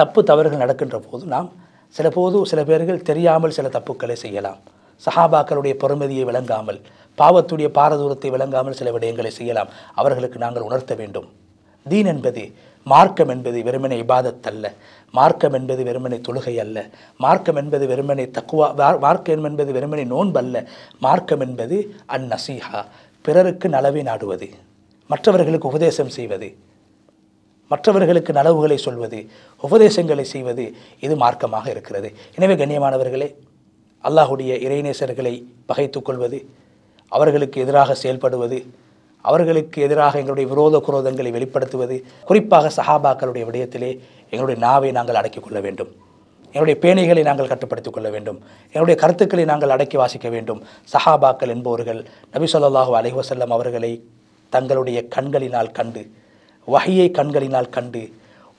தப்பு தவறுகள் நடக்கின்ற போது நாம் சில போது சில பேர்கள் தெரியாமல் சில தப்புக்களை செய்யலாம். சஹாபாக்களுடைய பெருமதியை விளங்காமல் பாவத்துடைய பாரதூரத்தை விளங்காமல் சில விடயங்களை செய்யலாம். அவர்களுக்கு நாங்கள் உணர்த்த வேண்டும். தீன் என்பது மார்க்கம் என்பது வெறுமனை இபாதத் அல்ல. மார்க்கம் என்பது வெறுமனை தொழுகை அல்ல. மார்க்கம் என்பது வெறுமனை தக்குவா மார்க்கம் என்பது வெறுமனை நோன்பல்ல. மார்க்கம் என்பது அந்நசீஹா பிறருக்கு நலவை நாடுவது. மற்றவர்களுக்கு உபதேசம் செய்வது. மற்றவர்களுக்கு நலவுகளை சொல்வது உபதேசங்களை செய்வது இது மார்க்கமாக இருக்கிறது. எனவே கண்ணியமானவர்களே அல்லாஹுடைய இறைநேசர்களை பகைத்து கொள்வது அவர்களுக்கு எதிராக செயல்படுவது அவர்களுக்கு எதிராக எங்களுடைய விரோத குரோதங்களை வெளிப்படுத்துவது குறிப்பாக சஹாபாக்களுடைய விடயத்திலே எங்களுடைய நாவை நாங்கள் அடக்கிக் கொள்ள வேண்டும். எங்களுடைய பேணிகளை நாங்கள் கட்டுப்படுத்திக் கொள்ள வேண்டும். எங்களுடைய கருத்துக்களை நாங்கள் அடக்கி வாசிக்க வேண்டும். சஹாபாக்கள் என்பவர்கள் நபி சொல்லாஹு அலைஹி அவர்களை தங்களுடைய கண்களினால் கண்டு வகையை கண்களினால் கண்டு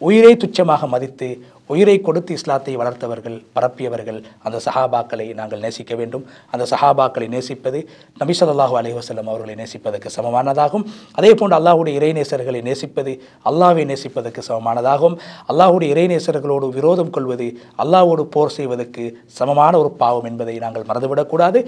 உயிரை துச்சமாக மதித்து உயிரை கொடுத்து இஸ்லாத்தை வளர்த்தவர்கள் பரப்பியவர்கள் அந்த சஹாபாக்களை நாங்கள் நேசிக்க வேண்டும். அந்த சஹாபாக்களை நேசிப்பது நபி அலைவசல்லம் அவர்களை நேசிப்பதற்கு சமமானதாகும். அதே போன்று அல்லாஹுடைய இறைநேசர்களை நேசிப்பது அல்லாவை நேசிப்பதற்கு சமமானதாகும். அல்லாஹுடைய இறைநேசர்களோடு விரோதம் கொள்வது அல்லாவோடு போர் செய்வதற்கு சமமான ஒரு பாவம் என்பதை நாங்கள் மறந்துவிடக்கூடாது.